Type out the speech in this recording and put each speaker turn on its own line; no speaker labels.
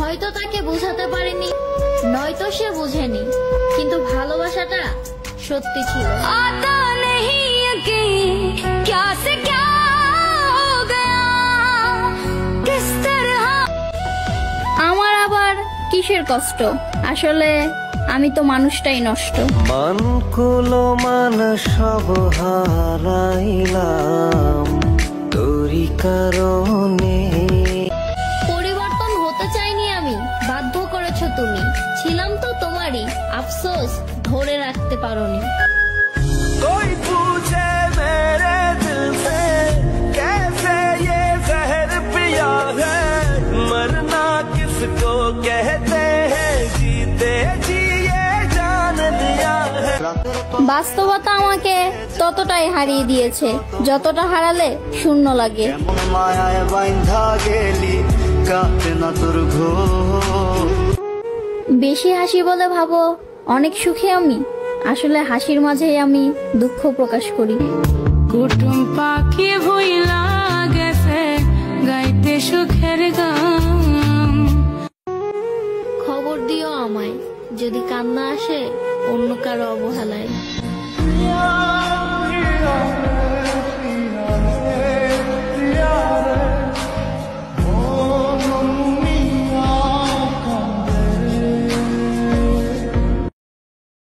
হয়তো তাকে বোঝাতে পারিনি নয়তো সে বুঝেনি কিন্তু ভালোবাসাটা সত্যি ছিল। আমার আবার কিসের কষ্ট? আসলে আমি তো মানুষটাই নষ্ট।
মান কুলো মান সব হারাইলাম তোরই কারণে
আমি বাধ্য করেছো তুমি ছিলাম তো তোমারই আফসোস ধরে রাখতে পারোনি
कोई पूछे मेरे दिल से कैसे ये जहर पिया है मरना किसको कहते हैं जीते जी ये जान लिया है
বাস্তবতা আমাকে ততটাই হারিয়ে দিয়েছে যতটা হারালে শূন্য লাগে
এমন মায়ায় বাইন্ধা গেলি কাটে না তোর ঘোর।
বেশি হাসি বলে ভাবো অনেক সুখে আমি। আসলে হাসির মাঝে আমি দুঃখ প্রকাশ করি।
কুটুম পাখি ভুইলা গেছে গাইতে সুখের গান।
খবর দিও আমায় যদি কান্না আসে অন্য কারও অবহেলায়।